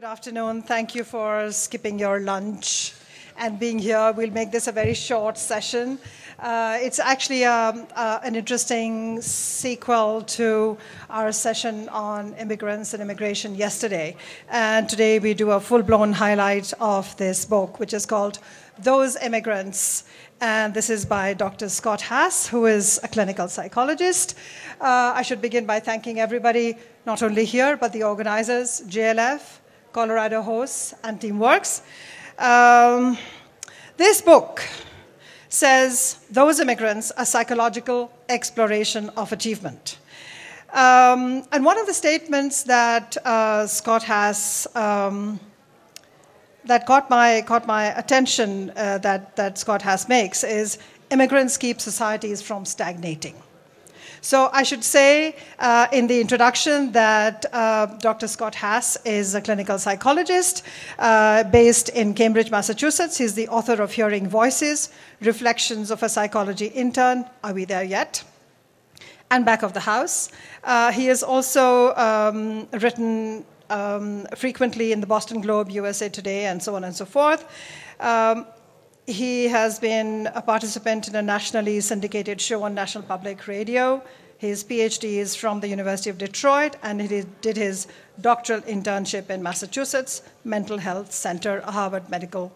Good afternoon. Thank you for skipping your lunch and being here. We'll make this a very short session. Uh, it's actually um, uh, an interesting sequel to our session on immigrants and immigration yesterday. And today we do a full blown highlight of this book, which is called Those Immigrants. And this is by Dr. Scott Haas, who is a clinical psychologist. Uh, I should begin by thanking everybody, not only here, but the organizers, JLF, Colorado Hosts, and Teamworks. Um, this book says those immigrants a psychological exploration of achievement. Um, and one of the statements that uh, Scott has um, that caught my caught my attention uh, that that Scott has makes is immigrants keep societies from stagnating. So I should say uh, in the introduction that uh, Dr. Scott Haas is a clinical psychologist uh, based in Cambridge, Massachusetts. He's the author of Hearing Voices, Reflections of a Psychology Intern. Are we there yet? And Back of the House. Uh, he has also um, written um, frequently in the Boston Globe, USA Today, and so on and so forth. Um, he has been a participant in a nationally syndicated show on National Public Radio. His PhD is from the University of Detroit, and he did his doctoral internship in Massachusetts Mental Health Center, Harvard Medical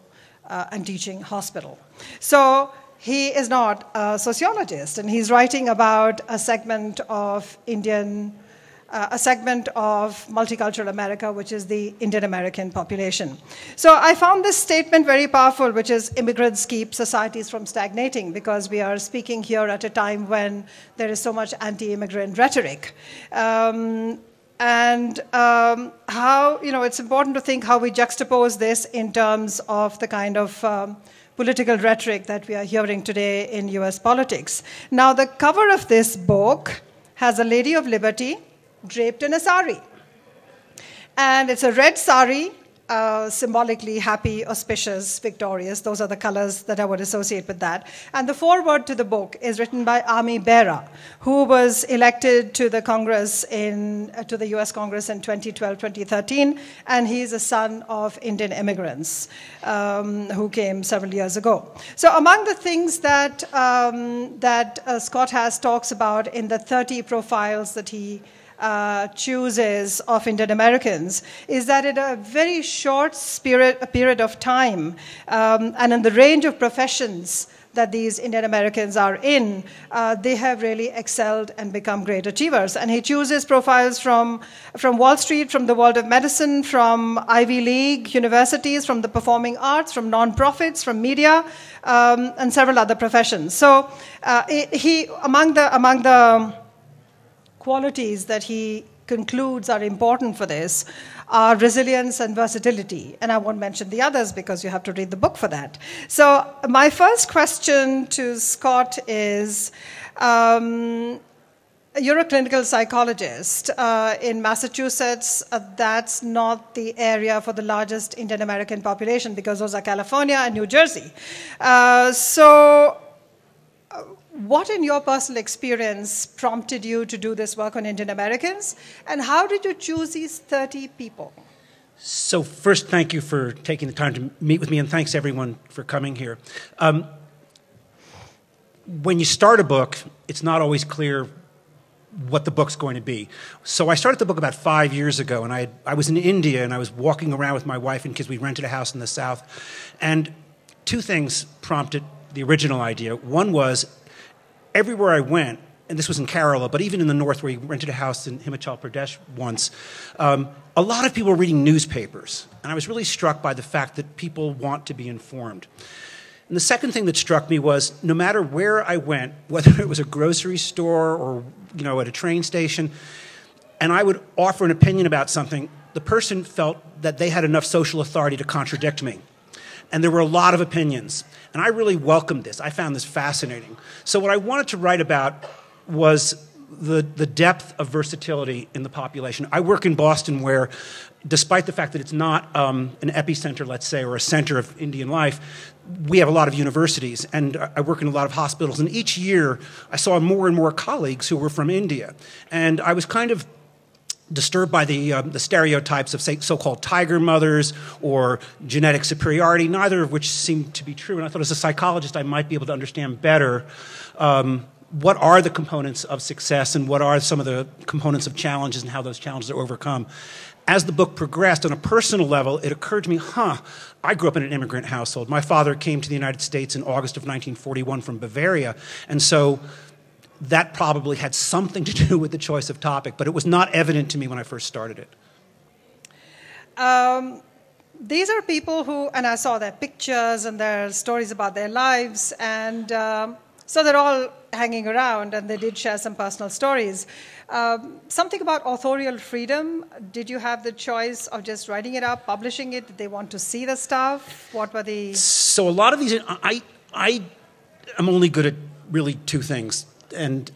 uh, and Teaching Hospital. So he is not a sociologist, and he's writing about a segment of Indian uh, a segment of multicultural America, which is the Indian American population. So I found this statement very powerful, which is immigrants keep societies from stagnating, because we are speaking here at a time when there is so much anti immigrant rhetoric. Um, and um, how, you know, it's important to think how we juxtapose this in terms of the kind of um, political rhetoric that we are hearing today in US politics. Now, the cover of this book has a Lady of Liberty draped in a sari. And it's a red sari, uh, symbolically happy, auspicious, victorious. Those are the colors that I would associate with that. And the foreword to the book is written by Ami Bera, who was elected to the Congress in uh, to the U.S. Congress in 2012, 2013, and he's a son of Indian immigrants um, who came several years ago. So, among the things that um, that uh, Scott has talks about in the 30 profiles that he uh, chooses of Indian Americans is that in a very short spirit, period of time um, and in the range of professions that these Indian Americans are in, uh, they have really excelled and become great achievers. And he chooses profiles from, from Wall Street, from the world of medicine, from Ivy League universities, from the performing arts, from nonprofits, from media, um, and several other professions. So uh, he, among the, among the qualities that he concludes are important for this are resilience and versatility. And I won't mention the others because you have to read the book for that. So, my first question to Scott is um, you're a clinical psychologist uh, in Massachusetts. Uh, that's not the area for the largest Indian American population because those are California and New Jersey. Uh, so, what, in your personal experience, prompted you to do this work on Indian Americans? And how did you choose these 30 people? So, first, thank you for taking the time to meet with me, and thanks everyone for coming here. Um, when you start a book, it's not always clear what the book's going to be. So I started the book about five years ago, and I, I was in India, and I was walking around with my wife and kids. We rented a house in the South. And two things prompted the original idea. One was everywhere I went, and this was in Kerala, but even in the north where we rented a house in Himachal Pradesh once, um, a lot of people were reading newspapers. And I was really struck by the fact that people want to be informed. And the second thing that struck me was no matter where I went, whether it was a grocery store or you know, at a train station, and I would offer an opinion about something, the person felt that they had enough social authority to contradict me. And there were a lot of opinions. And I really welcomed this. I found this fascinating. So, what I wanted to write about was the, the depth of versatility in the population. I work in Boston, where, despite the fact that it's not um, an epicenter, let's say, or a center of Indian life, we have a lot of universities, and I work in a lot of hospitals. And each year, I saw more and more colleagues who were from India. And I was kind of disturbed by the, um, the stereotypes of say, so-called tiger mothers or genetic superiority, neither of which seemed to be true. And I thought as a psychologist I might be able to understand better um, what are the components of success and what are some of the components of challenges and how those challenges are overcome. As the book progressed on a personal level, it occurred to me, huh, I grew up in an immigrant household. My father came to the United States in August of 1941 from Bavaria, and so that probably had something to do with the choice of topic, but it was not evident to me when I first started it. Um, these are people who, and I saw their pictures and their stories about their lives, and um, so they're all hanging around, and they did share some personal stories. Um, something about authorial freedom. Did you have the choice of just writing it up, publishing it? Did they want to see the stuff? What were the? So a lot of these, I, I am only good at really two things and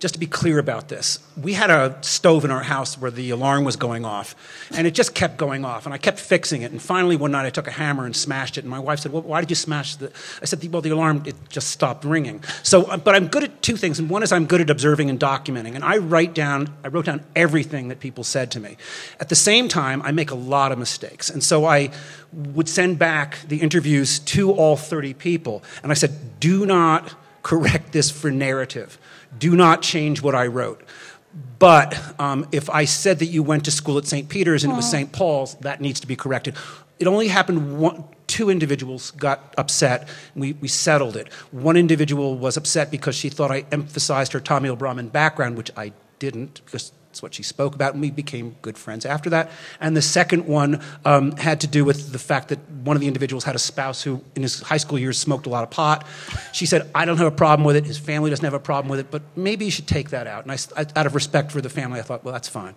just to be clear about this, we had a stove in our house where the alarm was going off, and it just kept going off, and I kept fixing it. And finally, one night, I took a hammer and smashed it. And my wife said, "Well, why did you smash the?" I said, "Well, the alarm it just stopped ringing." So, uh, but I'm good at two things, and one is I'm good at observing and documenting, and I write down. I wrote down everything that people said to me. At the same time, I make a lot of mistakes, and so I would send back the interviews to all 30 people, and I said, "Do not." Correct this for narrative. Do not change what I wrote. But um, if I said that you went to school at St. Peter's and it was St. Paul's, that needs to be corrected. It only happened one, two individuals got upset. We, we settled it. One individual was upset because she thought I emphasized her Tamil Brahmin background, which I didn't, because it's what she spoke about, and we became good friends after that. And the second one um, had to do with the fact that one of the individuals had a spouse who, in his high school years, smoked a lot of pot. She said, I don't have a problem with it, his family doesn't have a problem with it, but maybe you should take that out. And I, out of respect for the family, I thought, well, that's fine.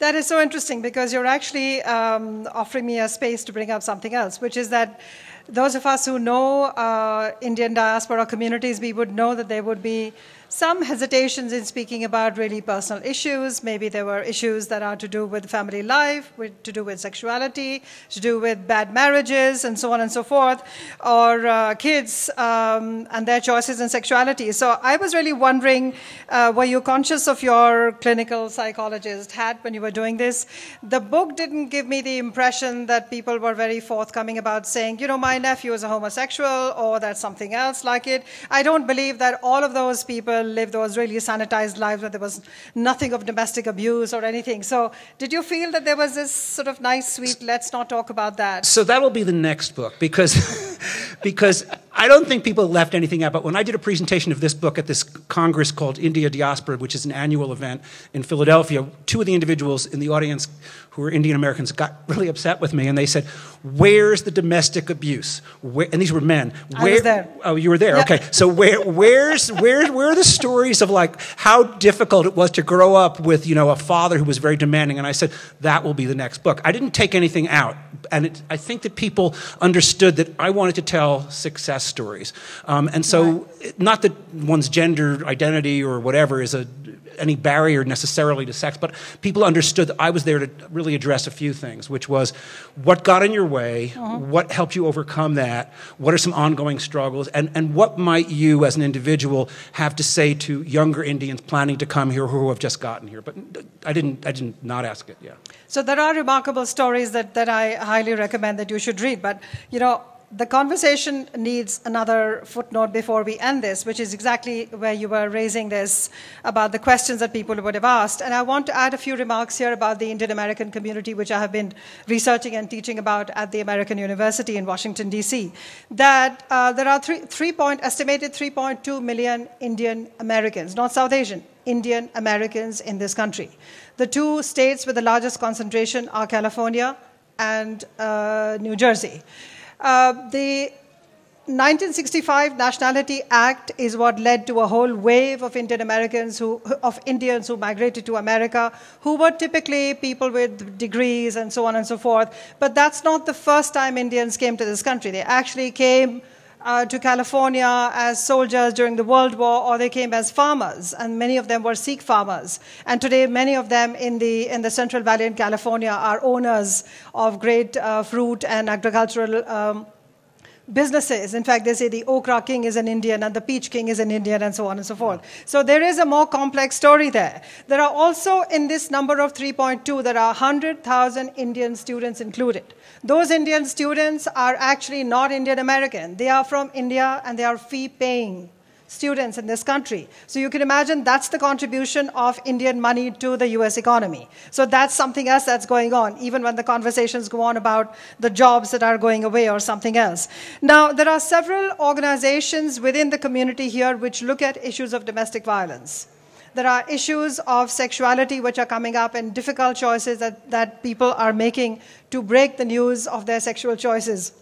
That is so interesting because you're actually um, offering me a space to bring up something else, which is that those of us who know uh, Indian diaspora communities, we would know that there would be some hesitations in speaking about really personal issues. Maybe there were issues that are to do with family life, with, to do with sexuality, to do with bad marriages, and so on and so forth, or uh, kids um, and their choices in sexuality. So I was really wondering uh, were you conscious of your clinical psychologist hat when you were doing this? The book didn't give me the impression that people were very forthcoming about saying, you know, my nephew is a homosexual or that's something else like it. I don't believe that all of those people live those really sanitized lives where there was nothing of domestic abuse or anything. So, did you feel that there was this sort of nice, sweet, let's not talk about that? So, that will be the next book because, because I don't think people left anything out. But when I did a presentation of this book at this Congress called India Diaspora, which is an annual event in Philadelphia, two of the individuals in the audience who were Indian Americans got really upset with me and they said, Where's the domestic abuse? Where, and these were men. Where, I was there. Oh, you were there. Yeah. Okay. So where, where's, where, where are the stories of like how difficult it was to grow up with, you know, a father who was very demanding? And I said, that will be the next book. I didn't take anything out. And it, I think that people understood that I wanted to tell success stories. Um, and so, right. not that one's gender identity or whatever is a any barrier necessarily to sex, but people understood that I was there to really address a few things, which was what got in your way, uh-huh. what helped you overcome that, what are some ongoing struggles, and, and what might you as an individual have to say to younger Indians planning to come here who have just gotten here. But I didn't, I didn't not ask it, yeah. So there are remarkable stories that, that I highly recommend that you should read, but you know, the conversation needs another footnote before we end this, which is exactly where you were raising this about the questions that people would have asked. And I want to add a few remarks here about the Indian American community, which I have been researching and teaching about at the American University in Washington, D.C. That uh, there are three, three point, estimated 3.2 million Indian Americans, not South Asian, Indian Americans in this country. The two states with the largest concentration are California and uh, New Jersey. Uh, the 1965 Nationality Act is what led to a whole wave of Indian Americans who, of Indians who migrated to America, who were typically people with degrees and so on and so forth. But that's not the first time Indians came to this country. They actually came uh, to California as soldiers during the World War, or they came as farmers, and many of them were Sikh farmers. And today, many of them in the in the Central Valley in California are owners of great uh, fruit and agricultural. Um, businesses. In fact, they say the okra king is an Indian and the peach king is an Indian, and so on and so forth. So there is a more complex story there. There are also, in this number of 3.2, there are 100,000 Indian students included. Those Indian students are actually not Indian American. They are from India and they are fee paying students in this country. So you can imagine that's the contribution of Indian money to the US economy. So that's something else that's going on, even when the conversations go on about the jobs that are going away or something else. Now, there are several organizations within the community here which look at issues of domestic violence. There are issues of sexuality which are coming up and difficult choices that, that people are making to break the news of their sexual choices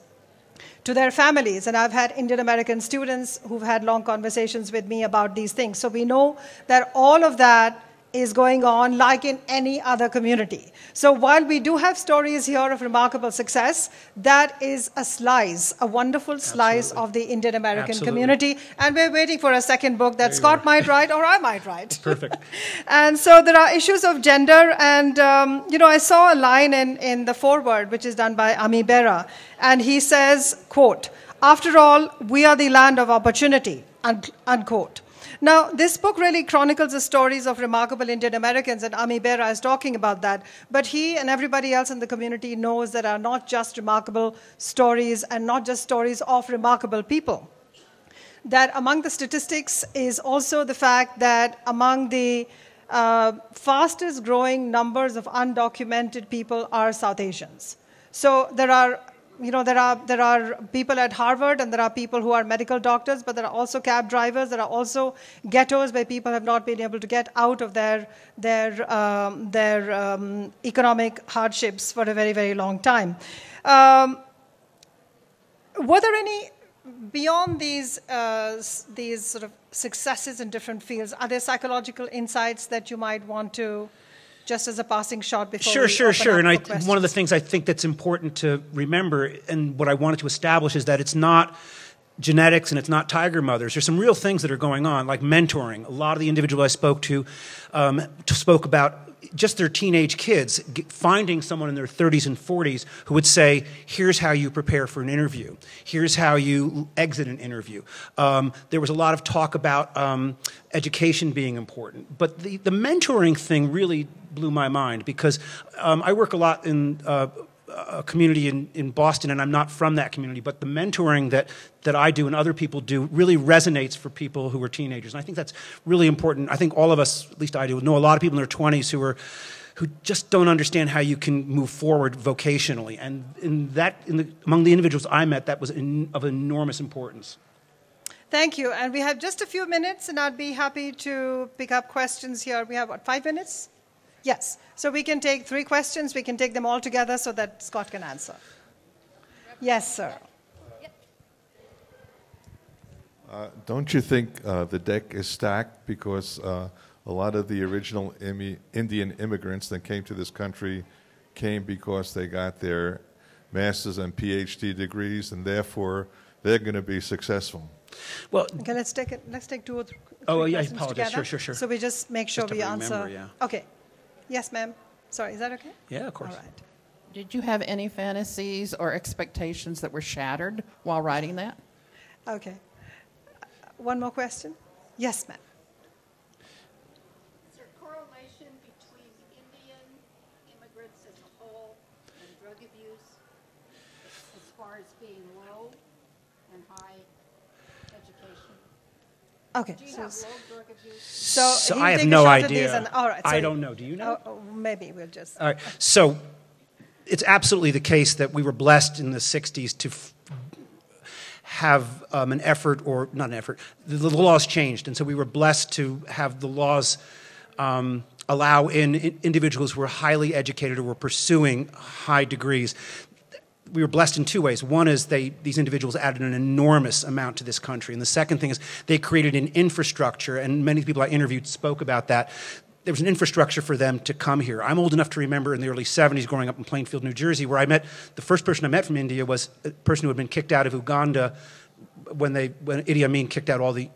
to their families. And I've had Indian American students who've had long conversations with me about these things. So we know that all of that is going on like in any other community. So while we do have stories here of remarkable success, that is a slice, a wonderful slice Absolutely. of the Indian American community. And we're waiting for a second book that Scott might write or I might write. Perfect. and so there are issues of gender. And, um, you know, I saw a line in, in the foreword, which is done by Ami Bera. And he says, quote, after all, we are the land of opportunity, unquote. Now, this book really chronicles the stories of remarkable Indian Americans, and Ami Bera is talking about that. But he and everybody else in the community knows that are not just remarkable stories and not just stories of remarkable people. That among the statistics is also the fact that among the uh, fastest growing numbers of undocumented people are South Asians. So there are you know, there are, there are people at Harvard and there are people who are medical doctors, but there are also cab drivers. There are also ghettos where people have not been able to get out of their, their, um, their um, economic hardships for a very, very long time. Um, were there any, beyond these, uh, these sort of successes in different fields, are there psychological insights that you might want to just as a passing shot before sure sure sure. and I, one of the things i think that's important to remember and what i wanted to establish is that it's not genetics and it's not tiger mothers. There's some real things that are going on like mentoring. A lot of the individuals i spoke to um, spoke about just their teenage kids finding someone in their 30s and 40s who would say here's how you prepare for an interview. Here's how you exit an interview. Um, there was a lot of talk about um, education being important. But the, the mentoring thing really blew my mind because um, I work a lot in uh, a community in, in Boston, and I'm not from that community, but the mentoring that, that I do and other people do really resonates for people who are teenagers. And I think that's really important. I think all of us, at least I do, know a lot of people in their 20s who are who just don't understand how you can move forward vocationally. And in that, in the, among the individuals I met, that was in, of enormous importance. Thank you. And we have just a few minutes, and I'd be happy to pick up questions here. We have, what, five minutes? Yes. So we can take three questions. We can take them all together so that Scott can answer. Yes, sir. Uh, don't you think uh, the deck is stacked because uh, a lot of the original Imi- Indian immigrants that came to this country came because they got their master's and PhD degrees, and therefore they're going to be successful. Well, okay, let's take it. Let's take two or three. Oh, yeah, I apologize. Together. Sure, sure, sure. So we just make sure just we answer. Remember, yeah. Okay. Yes, ma'am. Sorry, is that okay? Yeah, of course. All right. Did you have any fantasies or expectations that were shattered while writing that? Okay. Uh, one more question? Yes, ma'am. Is there correlation between Indian immigrants as a whole and drug abuse as far as being low and high education? Okay. Do you so, have low drug abuse? So, so I have no idea. And, all right. I don't know. Do you know? Oh, oh, maybe we'll just. All right. So it's absolutely the case that we were blessed in the 60s to f- have um, an effort, or not an effort, the, the, laws changed. And so we were blessed to have the laws um, allow in, in individuals who were highly educated or were pursuing high degrees we were blessed in two ways. One is they, these individuals added an enormous amount to this country. And the second thing is they created an infrastructure, and many people I interviewed spoke about that. There was an infrastructure for them to come here. I'm old enough to remember in the early 70s growing up in Plainfield, New Jersey, where I met the first person I met from India was a person who had been kicked out of Uganda when, they, when Idi Amin kicked out all the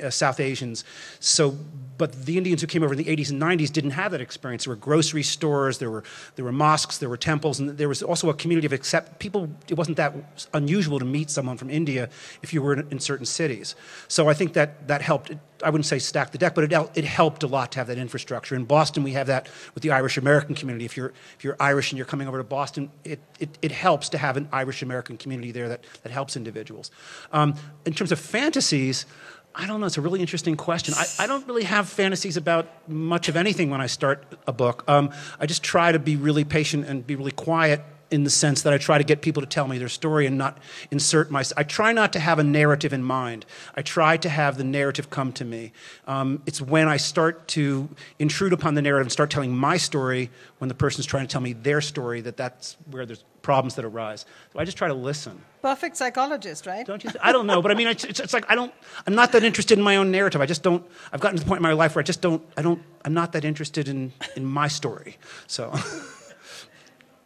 uh, South Asians. So, but the Indians who came over in the 80s and 90s didn't have that experience. There were grocery stores, there were there were mosques, there were temples, and there was also a community of accept people. It wasn't that unusual to meet someone from India if you were in, in certain cities. So I think that that helped. I wouldn't say stack the deck, but it, it helped a lot to have that infrastructure. In Boston, we have that with the Irish American community. If you're, if you're Irish and you're coming over to Boston, it, it, it helps to have an Irish American community there that, that helps individuals. Um, in terms of fantasies, I don't know. It's a really interesting question. I, I don't really have fantasies about much of anything when I start a book. Um, I just try to be really patient and be really quiet in the sense that I try to get people to tell me their story and not insert my. I try not to have a narrative in mind. I try to have the narrative come to me. Um, it's when I start to intrude upon the narrative and start telling my story when the person's trying to tell me their story that that's where there's problems that arise. So I just try to listen. Perfect psychologist, right? Don't you? Th- I don't know, but I mean, it's, it's, it's like I don't. I'm not that interested in my own narrative. I just don't. I've gotten to the point in my life where I just don't. I don't. I'm not that interested in in my story. So.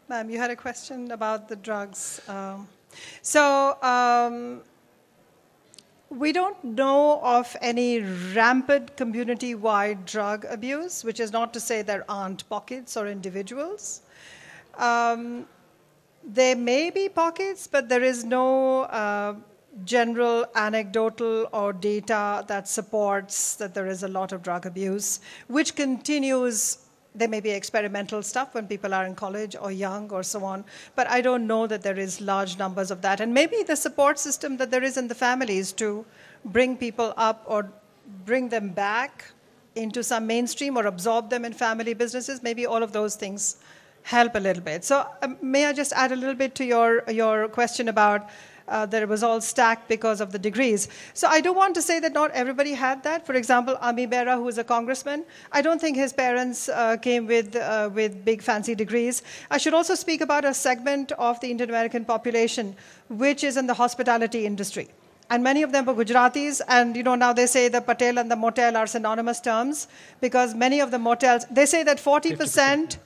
Ma'am, you had a question about the drugs. Um, so, um, we don't know of any rampant community wide drug abuse, which is not to say there aren't pockets or individuals. Um, there may be pockets, but there is no uh, general anecdotal or data that supports that there is a lot of drug abuse, which continues there may be experimental stuff when people are in college or young or so on, but I don't know that there is large numbers of that. And maybe the support system that there is in the families to bring people up or bring them back into some mainstream or absorb them in family businesses, maybe all of those things help a little bit. So um, may I just add a little bit to your, your question about uh, that it was all stacked because of the degrees. So I do want to say that not everybody had that. For example, Ami Bera, who is a congressman, I don't think his parents uh, came with, uh, with big fancy degrees. I should also speak about a segment of the Indian American population which is in the hospitality industry. And many of them were Gujaratis, and you know now they say the Patel and the motel are synonymous terms because many of the motels they say that 40 percent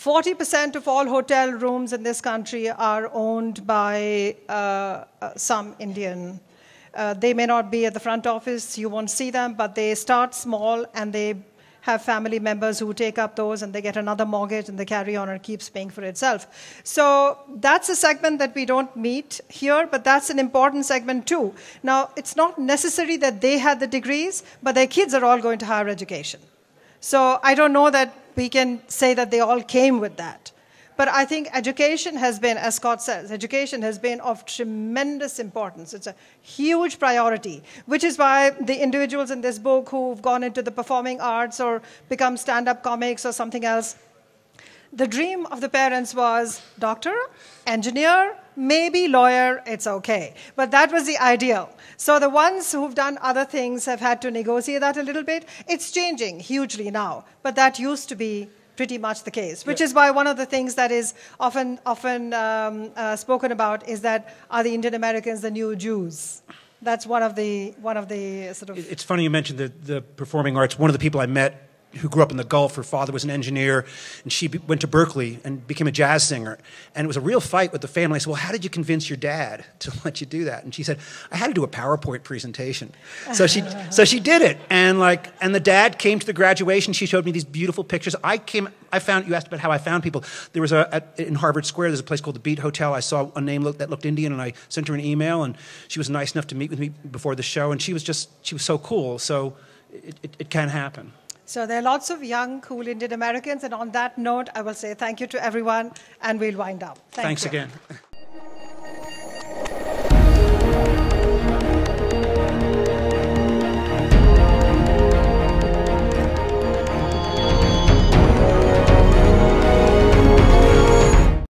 40% of all hotel rooms in this country are owned by uh, uh, some Indian. Uh, they may not be at the front office, you won't see them, but they start small and they have family members who take up those and they get another mortgage and they carry on and keeps paying for itself. So that's a segment that we don't meet here, but that's an important segment too. Now, it's not necessary that they had the degrees, but their kids are all going to higher education. So I don't know that we can say that they all came with that. But I think education has been, as Scott says, education has been of tremendous importance. It's a huge priority, which is why the individuals in this book who've gone into the performing arts or become stand up comics or something else, the dream of the parents was doctor, engineer, maybe lawyer, it's okay. But that was the ideal. So the ones who've done other things have had to negotiate that a little bit. It's changing hugely now, but that used to be pretty much the case, which yeah. is why one of the things that is often often um, uh, spoken about is that are the Indian Americans the new Jews? That's one of the one of the sort of. It's funny you mentioned the the performing arts. One of the people I met who grew up in the Gulf. Her father was an engineer, and she went to Berkeley and became a jazz singer. And it was a real fight with the family. I said, Well, how did you convince your dad to let you do that? And she said, I had to do a PowerPoint presentation. So she, so she did it. And, like, and the dad came to the graduation. She showed me these beautiful pictures. I came, I found, you asked about how I found people. There was a, at, in Harvard Square, there's a place called the Beat Hotel. I saw a name look, that looked Indian, and I sent her an email, and she was nice enough to meet with me before the show. And she was just, she was so cool. So it, it, it can happen. So there are lots of young, cool Indian Americans. And on that note, I will say thank you to everyone, and we'll wind up. Thank Thanks you. again.